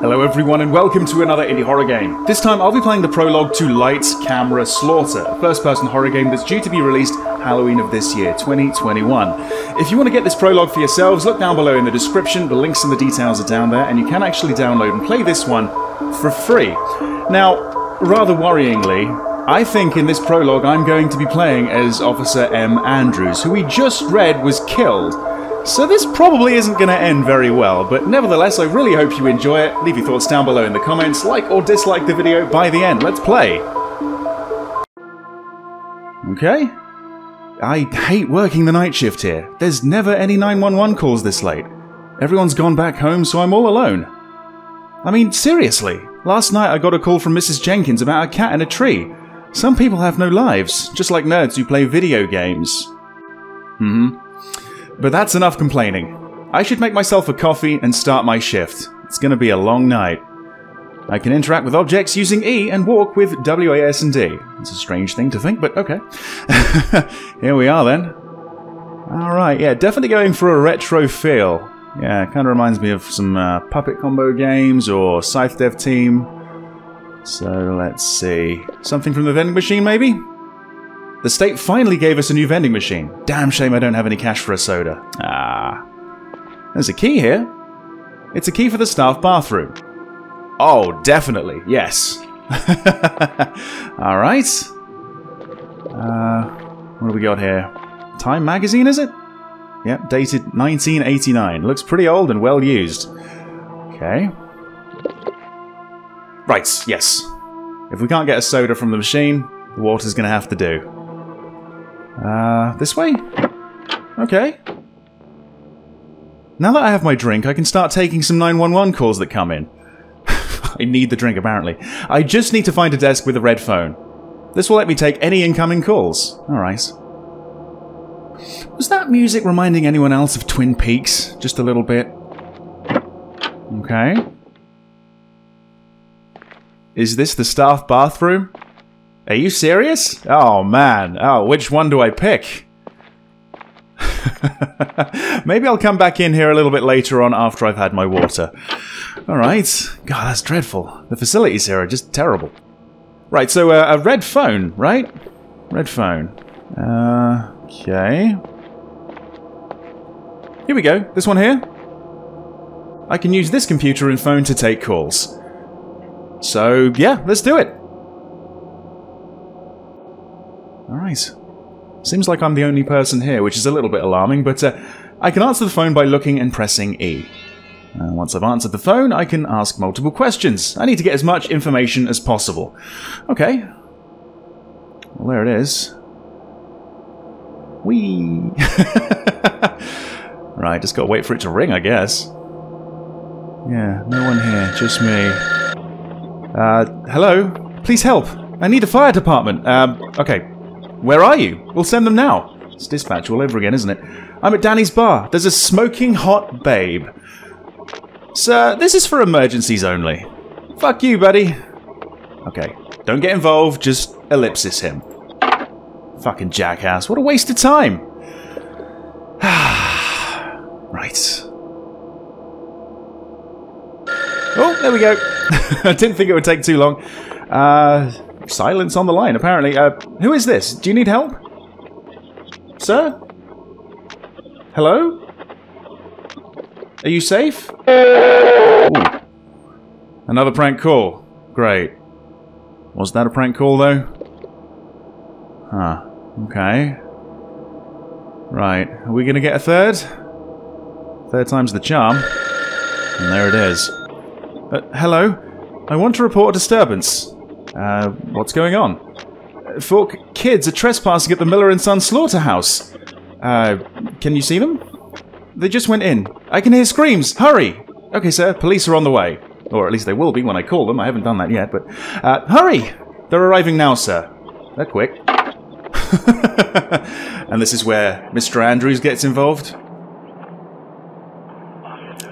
Hello everyone and welcome to another indie horror game. This time I'll be playing the prologue to Lights, Camera, Slaughter, a first-person horror game that's due to be released Halloween of this year, 2021. If you want to get this prologue for yourselves, look down below in the description, the links and the details are down there, and you can actually download and play this one for free. Now, rather worryingly, I think in this prologue I'm going to be playing as Officer M. Andrews, who we just read was killed so this probably isn't going to end very well, but nevertheless, I really hope you enjoy it. Leave your thoughts down below in the comments, like or dislike the video by the end. Let's play! Okay. I hate working the night shift here. There's never any 911 calls this late. Everyone's gone back home, so I'm all alone. I mean, seriously. Last night I got a call from Mrs. Jenkins about a cat in a tree. Some people have no lives, just like nerds who play video games. Hmm. But that's enough complaining. I should make myself a coffee and start my shift. It's gonna be a long night. I can interact with objects using E and walk with WAS and D. It's a strange thing to think, but okay. Here we are then. Alright, yeah, definitely going for a retro feel. Yeah, kind of reminds me of some uh, Puppet Combo games or Scythe Dev Team. So let's see. Something from the vending machine, maybe? The state finally gave us a new vending machine. Damn shame I don't have any cash for a soda. Ah. There's a key here. It's a key for the staff bathroom. Oh, definitely, yes. Alright. Uh, what do we got here? Time magazine, is it? Yep, dated 1989. Looks pretty old and well used. Okay. Right, yes. If we can't get a soda from the machine, the water's gonna have to do. Uh, this way? Okay. Now that I have my drink, I can start taking some 911 calls that come in. I need the drink, apparently. I just need to find a desk with a red phone. This will let me take any incoming calls. Alright. Was that music reminding anyone else of Twin Peaks? Just a little bit. Okay. Is this the staff bathroom? Are you serious? Oh man. Oh, which one do I pick? Maybe I'll come back in here a little bit later on after I've had my water. Alright. God, that's dreadful. The facilities here are just terrible. Right, so uh, a red phone, right? Red phone. Uh, okay. Here we go. This one here. I can use this computer and phone to take calls. So, yeah, let's do it. Alright. Seems like I'm the only person here, which is a little bit alarming, but uh, I can answer the phone by looking and pressing E. Uh, once I've answered the phone, I can ask multiple questions. I need to get as much information as possible. Okay. Well, there it is. Whee! right, just gotta wait for it to ring, I guess. Yeah, no one here, just me. Uh, hello? Please help! I need a fire department. Um, okay, where are you? We'll send them now. It's dispatch all over again, isn't it? I'm at Danny's bar. There's a smoking hot babe. Sir, this is for emergencies only. Fuck you, buddy. Okay, don't get involved, just ellipsis him. Fucking jackass, what a waste of time. right. Oh, there we go. I didn't think it would take too long. Uh, Silence on the line, apparently. Uh, who is this? Do you need help? Sir? Hello? Are you safe? Ooh. Another prank call. Great. Was that a prank call, though? Huh. Okay. Right. Are we going to get a third? Third time's the charm. And there it is. Uh, hello? I want to report a disturbance. Uh, what's going on? Four kids are trespassing at the Miller and Son slaughterhouse. Uh, can you see them? They just went in. I can hear screams. Hurry! Okay, sir. Police are on the way. Or at least they will be when I call them. I haven't done that yet, but... Uh, hurry! They're arriving now, sir. They're quick. and this is where Mr. Andrews gets involved.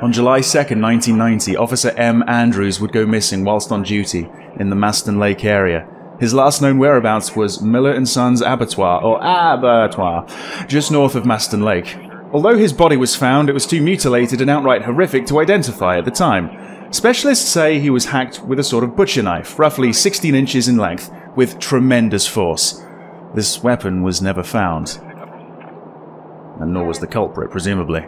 On July 2nd, 1990, Officer M. Andrews would go missing whilst on duty in the Masten Lake area. His last known whereabouts was Miller & Sons Abattoir, or Abattoir, just north of Masten Lake. Although his body was found, it was too mutilated and outright horrific to identify at the time. Specialists say he was hacked with a sort of butcher knife, roughly 16 inches in length, with tremendous force. This weapon was never found. And nor was the culprit, presumably.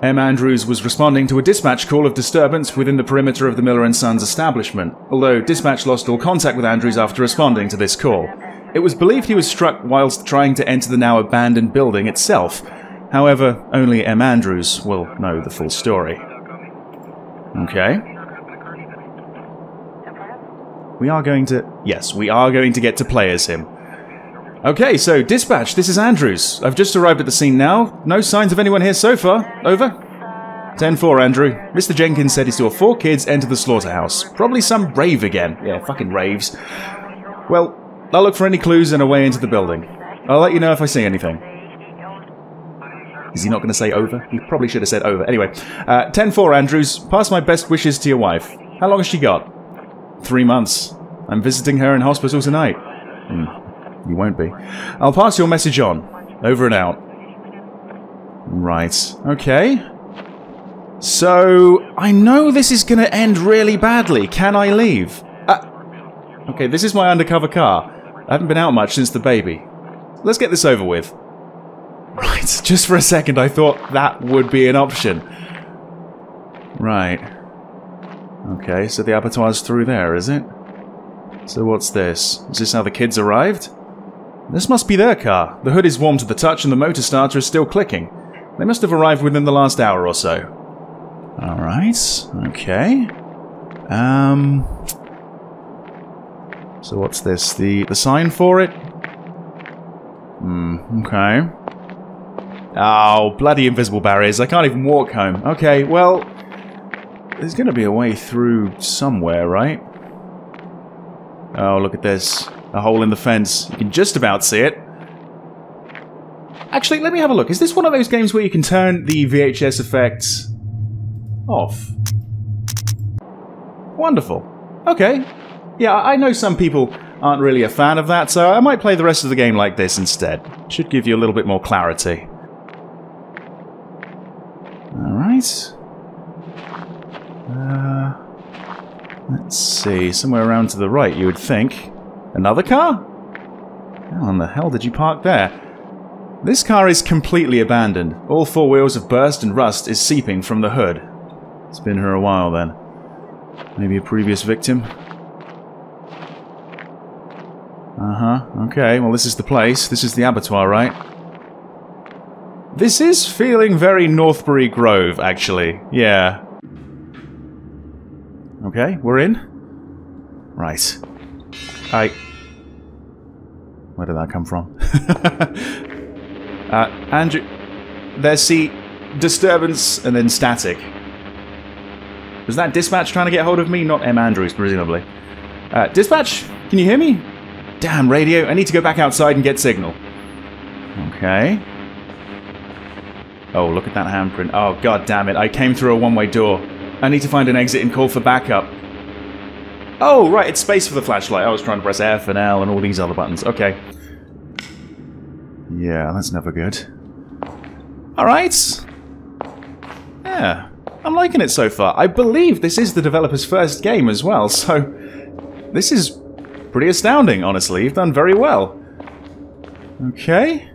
M. Andrews was responding to a dispatch call of disturbance within the perimeter of the Miller & Sons establishment, although dispatch lost all contact with Andrews after responding to this call. It was believed he was struck whilst trying to enter the now abandoned building itself. However, only M. Andrews will know the full story. Okay. We are going to... Yes, we are going to get to play as him. Okay, so dispatch, this is Andrews. I've just arrived at the scene now. No signs of anyone here so far. Over. 10-4, Andrew. Mr. Jenkins said he saw four kids enter the slaughterhouse. Probably some rave again. Yeah, fucking raves. Well, I'll look for any clues and a way into the building. I'll let you know if I see anything. Is he not going to say over? He probably should have said over. Anyway, uh, 10-4, Andrews. Pass my best wishes to your wife. How long has she got? Three months. I'm visiting her in hospital tonight. Hmm. You won't be. I'll pass your message on. Over and out. Right. Okay. So, I know this is going to end really badly. Can I leave? Uh, okay, this is my undercover car. I haven't been out much since the baby. Let's get this over with. Right, just for a second I thought that would be an option. Right. Okay, so the abattoir's through there, is it? So what's this? Is this how the kids arrived? This must be their car. The hood is warm to the touch and the motor starter is still clicking. They must have arrived within the last hour or so. Alright, okay. Um... So what's this? The, the sign for it? Hmm, okay. Oh, bloody invisible barriers. I can't even walk home. Okay, well... There's gonna be a way through somewhere, right? Oh, look at this. A hole in the fence. You can just about see it. Actually, let me have a look. Is this one of those games where you can turn the VHS effects off? Wonderful. Okay. Yeah, I know some people aren't really a fan of that, so I might play the rest of the game like this instead. Should give you a little bit more clarity. Alright. Uh, let's see, somewhere around to the right, you would think. Another car? How in the hell did you park there? This car is completely abandoned. All four wheels have burst and rust is seeping from the hood. It's been here a while then. Maybe a previous victim? Uh-huh, okay, well this is the place. This is the abattoir, right? This is feeling very Northbury Grove, actually. Yeah. Okay, we're in? Right. I... Where did that come from? uh, Andrew... There's see disturbance and then static. Was that dispatch trying to get hold of me? Not M. Andrews, presumably. Uh, dispatch, can you hear me? Damn, radio, I need to go back outside and get signal. Okay. Oh, look at that handprint. Oh, god damn it, I came through a one-way door. I need to find an exit and call for backup. Oh, right, it's space for the flashlight. I was trying to press F and L and all these other buttons. Okay. Yeah, that's never good. Alright. Yeah, I'm liking it so far. I believe this is the developer's first game as well, so... This is pretty astounding, honestly. You've done very well. Okay.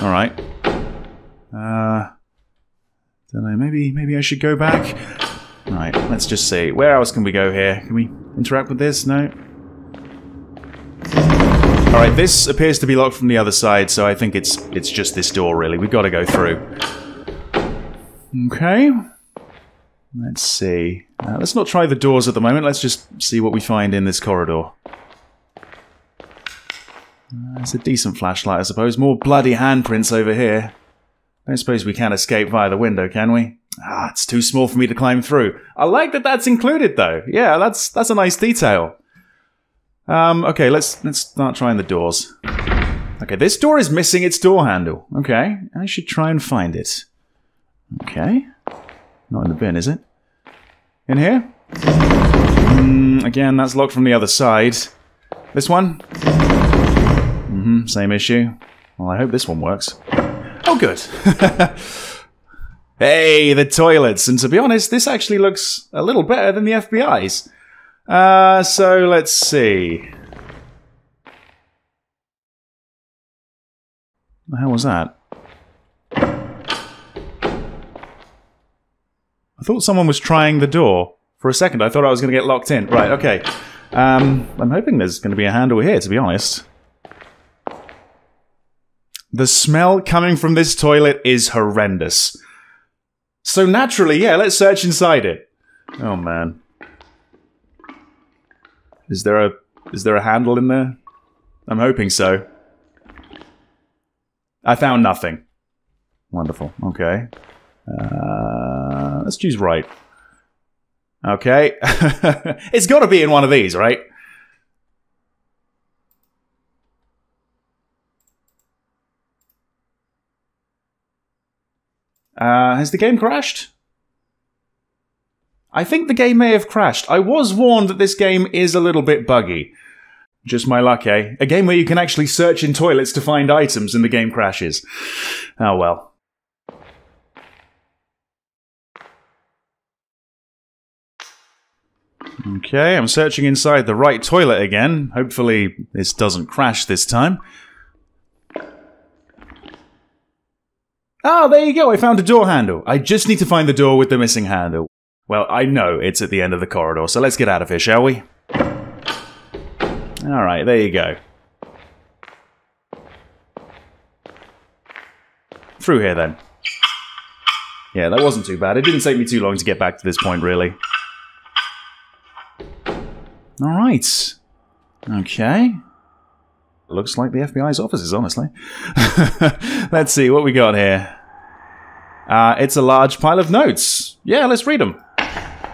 Alright. Uh... Don't know, maybe, maybe I should go back. Right, let's just see. Where else can we go here? Can we interact with this? No? Alright, this appears to be locked from the other side, so I think it's it's just this door, really. We've got to go through. Okay. Let's see. Uh, let's not try the doors at the moment. Let's just see what we find in this corridor. Uh, it's a decent flashlight, I suppose. More bloody handprints over here. I suppose we can't escape via the window, can we? Ah, it's too small for me to climb through. I like that that's included though. Yeah, that's that's a nice detail. Um, okay, let's let's start trying the doors. Okay, this door is missing its door handle. Okay, I should try and find it. Okay. Not in the bin, is it? In here? Mm, again, that's locked from the other side. This one? Mm-hmm, same issue. Well, I hope this one works. Oh, good. hey, the toilets. And to be honest, this actually looks a little better than the FBI's. Uh, so let's see. Hell was that? I thought someone was trying the door. For a second, I thought I was going to get locked in. Right, okay. Um, I'm hoping there's going to be a handle here, to be honest. The smell coming from this toilet is horrendous. So naturally, yeah, let's search inside it. Oh man. Is there a is there a handle in there? I'm hoping so. I found nothing. Wonderful. Okay. Uh, let's choose right. Okay. it's got to be in one of these, right? Uh, has the game crashed? I think the game may have crashed. I was warned that this game is a little bit buggy. Just my luck, eh? A game where you can actually search in toilets to find items and the game crashes. Oh well. Okay, I'm searching inside the right toilet again. Hopefully this doesn't crash this time. Oh, there you go. I found a door handle. I just need to find the door with the missing handle. Well, I know it's at the end of the corridor, so let's get out of here, shall we? Alright, there you go. Through here, then. Yeah, that wasn't too bad. It didn't take me too long to get back to this point, really. Alright. Okay. Looks like the FBI's offices, honestly. let's see what we got here. Uh, it's a large pile of notes. Yeah, let's read them.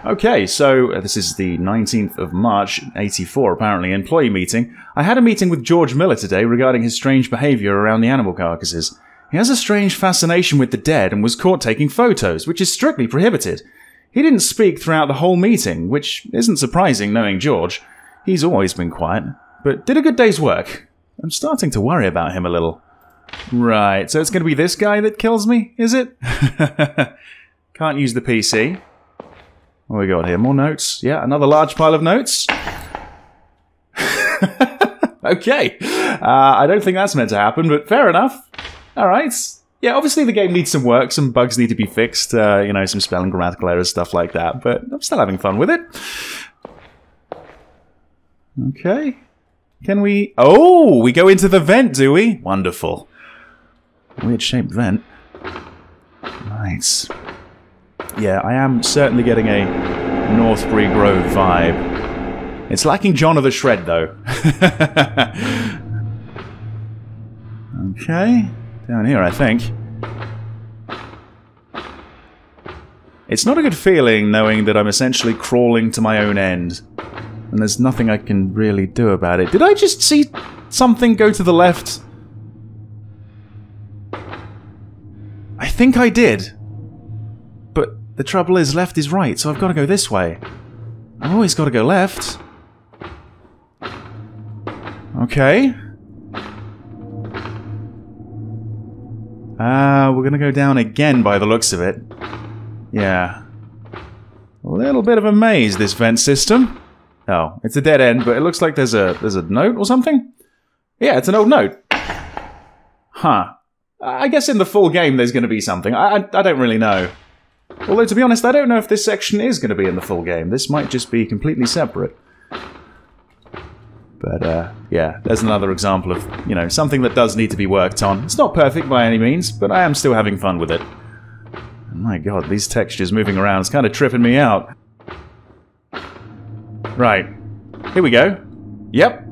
Okay, so uh, this is the 19th of March, 84, apparently, employee meeting. I had a meeting with George Miller today regarding his strange behavior around the animal carcasses. He has a strange fascination with the dead and was caught taking photos, which is strictly prohibited. He didn't speak throughout the whole meeting, which isn't surprising knowing George. He's always been quiet, but did a good day's work. I'm starting to worry about him a little. Right, so it's going to be this guy that kills me, is it? Can't use the PC. What we got here? More notes. Yeah, another large pile of notes. okay. Uh, I don't think that's meant to happen, but fair enough. All right. Yeah, obviously the game needs some work. Some bugs need to be fixed. Uh, you know, some spelling, grammatical errors, stuff like that. But I'm still having fun with it. Okay. Can we... Oh, we go into the vent, do we? Wonderful. Weird shaped vent. Nice. Yeah, I am certainly getting a Northbury Grove vibe. It's lacking John of the Shred, though. okay. Down here, I think. It's not a good feeling knowing that I'm essentially crawling to my own end. And there's nothing I can really do about it. Did I just see something go to the left? I think I did. But the trouble is, left is right, so I've got to go this way. I've always got to go left. Okay. Ah, uh, we're gonna go down again by the looks of it. Yeah. A little bit of a maze, this vent system. Oh, it's a dead end, but it looks like there's a there's a note or something. Yeah, it's an old note. Huh. I guess in the full game there's going to be something. I, I, I don't really know. Although, to be honest, I don't know if this section is going to be in the full game. This might just be completely separate. But, uh, yeah, there's another example of, you know, something that does need to be worked on. It's not perfect by any means, but I am still having fun with it. My god, these textures moving around is kind of tripping me out. Right. Here we go. Yep.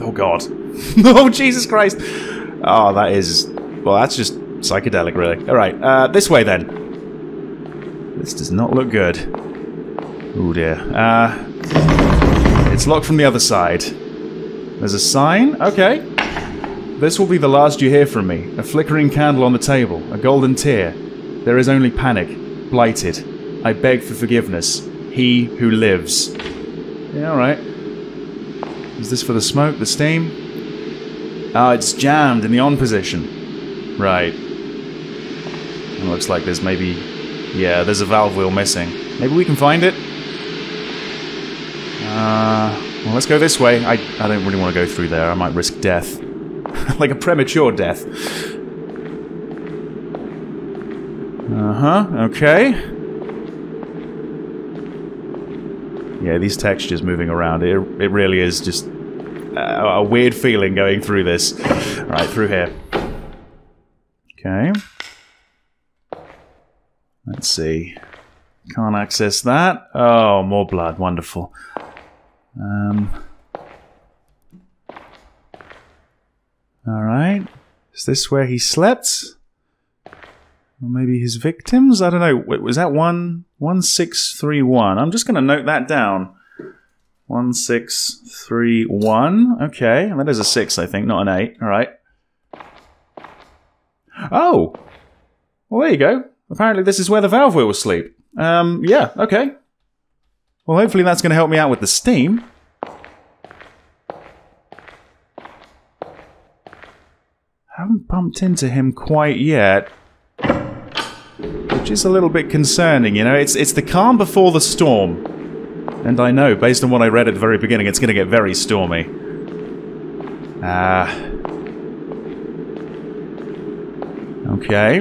Oh god. oh, Jesus Christ. Oh, that is... Well, that's just Psychedelic, really. Alright, uh, this way then. This does not look good. Oh dear. Uh, it's locked from the other side. There's a sign? Okay. This will be the last you hear from me. A flickering candle on the table. A golden tear. There is only panic. Blighted. I beg for forgiveness. He who lives. Yeah, alright. Is this for the smoke, the steam? Oh, it's jammed in the on position. Right. It looks like there's maybe... Yeah, there's a valve wheel missing. Maybe we can find it? Uh, well, let's go this way. I, I don't really want to go through there. I might risk death. like a premature death. Uh-huh, okay. Yeah, these textures moving around, it, it really is just a, a weird feeling going through this. Right, through here. Okay. Let's see. Can't access that. Oh, more blood. Wonderful. Um. Alright. Is this where he slept? Maybe his victims? I don't know. Wait, was that one? 1631. I'm just going to note that down. 1631. Okay. That is a 6, I think, not an 8. Alright. Oh! Well, there you go. Apparently this is where the valve wheel will sleep. Um, yeah, okay. Well, hopefully that's going to help me out with the steam. Haven't bumped into him quite yet. Which is a little bit concerning, you know? It's, it's the calm before the storm. And I know, based on what I read at the very beginning, it's going to get very stormy. Ah. Okay.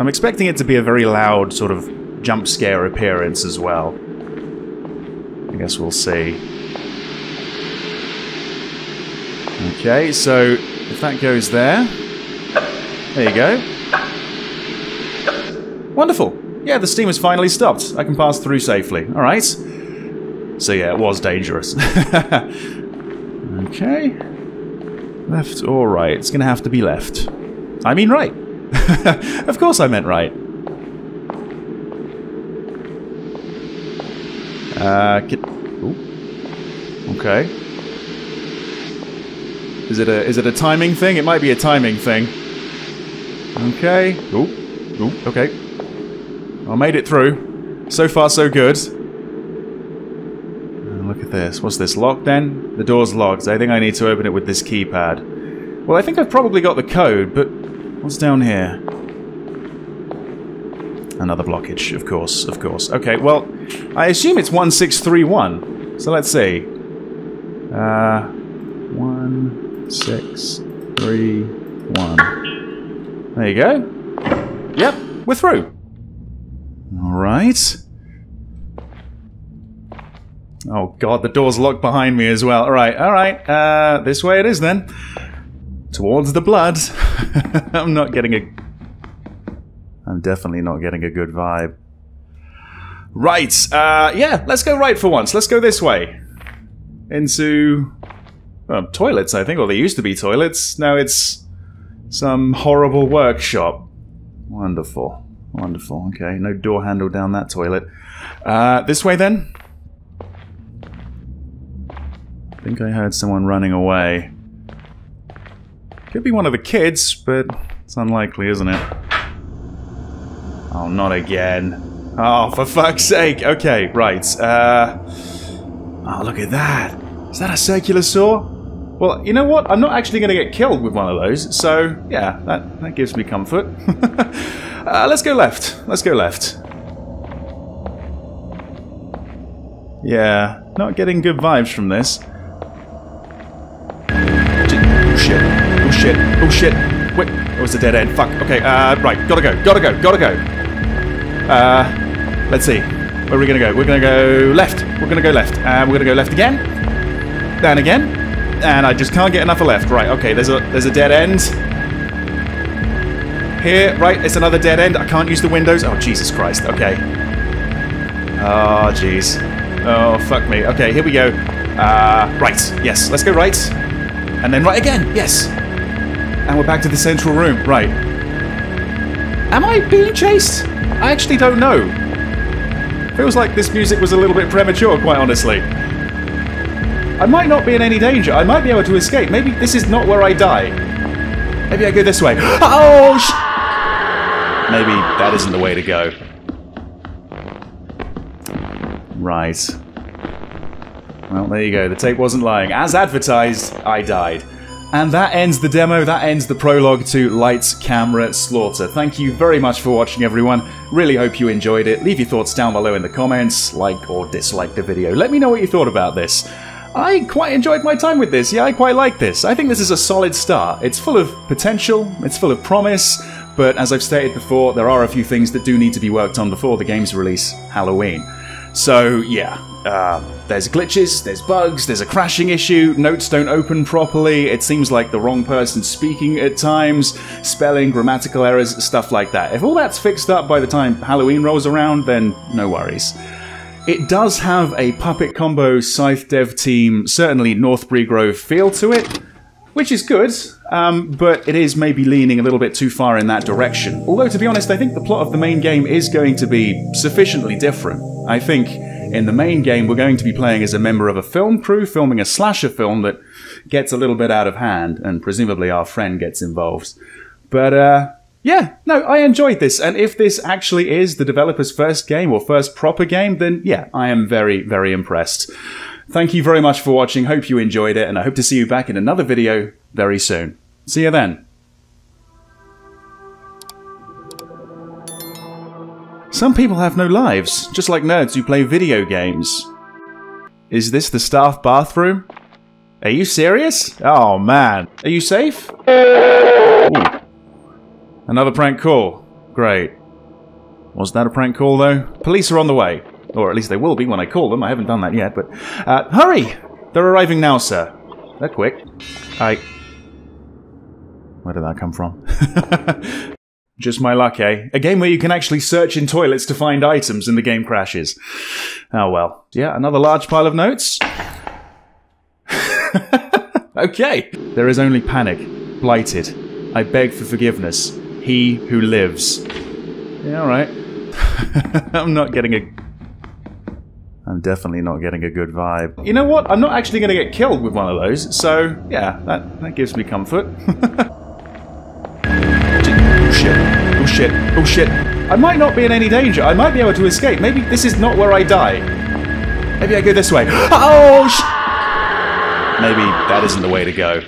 I'm expecting it to be a very loud sort of jump scare appearance as well. I guess we'll see. Okay, so if that goes there, there you go. Wonderful. Yeah, the steam has finally stopped. I can pass through safely. All right. So yeah, it was dangerous. okay. Left or right? It's going to have to be left. I mean right. of course I meant right. Uh, get, ooh. Okay. Is it a is it a timing thing? It might be a timing thing. Okay. Ooh. Ooh. Okay. I made it through. So far, so good. Uh, look at this. What's this? Locked then? The door's locked. I think I need to open it with this keypad. Well, I think I've probably got the code, but what's down here? Another blockage, of course, of course. Okay, well, I assume it's 1631. So let's see. Uh, 1631. There you go. Yep, we're through. Alright. Oh god, the door's locked behind me as well. Alright, alright. Uh, this way it is then. Towards the blood. I'm not getting a... I'm definitely not getting a good vibe. Right, uh, yeah, let's go right for once. Let's go this way. Into... Well, toilets, I think. Well, they used to be toilets. Now it's some horrible workshop. Wonderful. Wonderful. Okay, no door handle down that toilet. Uh, this way then? I think I heard someone running away. Could be one of the kids, but it's unlikely, isn't it? Oh, not again. Oh, for fuck's sake. Okay, right. Uh, oh, look at that. Is that a circular saw? Well, you know what? I'm not actually going to get killed with one of those, so yeah, that, that gives me comfort. uh, let's go left. Let's go left. Yeah, not getting good vibes from this. Oh shit. Oh shit. Oh shit. Wait, it was a dead end. Fuck. Okay, uh, right. Gotta go. Gotta go. Gotta go. Uh, let's see. Where are we gonna go? We're gonna go left. We're gonna go left. And uh, we're gonna go left again. Then again and I just can't get enough left. Right, okay, there's a there's a dead end. Here, right, it's another dead end. I can't use the windows. Oh, Jesus Christ. Okay. Oh, jeez. Oh, fuck me. Okay, here we go. Uh, right. Yes, let's go right. And then right again. Yes. And we're back to the central room. Right. Am I being chased? I actually don't know. Feels like this music was a little bit premature, quite honestly. I might not be in any danger. I might be able to escape. Maybe this is not where I die. Maybe I go this way. Oh, Maybe that isn't the way to go. Right. Well, there you go. The tape wasn't lying. As advertised, I died. And that ends the demo, that ends the prologue to Lights, Camera, Slaughter. Thank you very much for watching, everyone. Really hope you enjoyed it. Leave your thoughts down below in the comments, like or dislike the video. Let me know what you thought about this. I quite enjoyed my time with this. Yeah, I quite like this. I think this is a solid start. It's full of potential, it's full of promise, but as I've stated before, there are a few things that do need to be worked on before the game's release, Halloween. So, yeah, uh, there's glitches, there's bugs, there's a crashing issue, notes don't open properly, it seems like the wrong person speaking at times, spelling, grammatical errors, stuff like that. If all that's fixed up by the time Halloween rolls around, then no worries. It does have a Puppet Combo Scythe dev team, certainly Northbury Grove feel to it, which is good, um, but it is maybe leaning a little bit too far in that direction. Although, to be honest, I think the plot of the main game is going to be sufficiently different. I think in the main game, we're going to be playing as a member of a film crew filming a slasher film that gets a little bit out of hand, and presumably our friend gets involved. But, uh, yeah, no, I enjoyed this, and if this actually is the developer's first game or first proper game, then yeah, I am very, very impressed. Thank you very much for watching, hope you enjoyed it, and I hope to see you back in another video very soon. See you then. Some people have no lives, just like nerds who play video games. Is this the staff bathroom? Are you serious? Oh man. Are you safe? Ooh. Another prank call. Great. Was that a prank call though? Police are on the way. Or at least they will be when I call them. I haven't done that yet, but... Uh, hurry! They're arriving now, sir. They're quick. I... Where did that come from? Just my luck, eh? A game where you can actually search in toilets to find items and the game crashes. Oh well. Yeah, another large pile of notes. okay. There is only panic. Blighted. I beg for forgiveness. He who lives. Yeah, alright. I'm not getting a I'm definitely not getting a good vibe. You know what? I'm not actually going to get killed with one of those, so yeah, that, that gives me comfort. oh shit. Oh shit. Oh shit. I might not be in any danger. I might be able to escape. Maybe this is not where I die. Maybe I go this way. Oh sh- Maybe that isn't the way to go.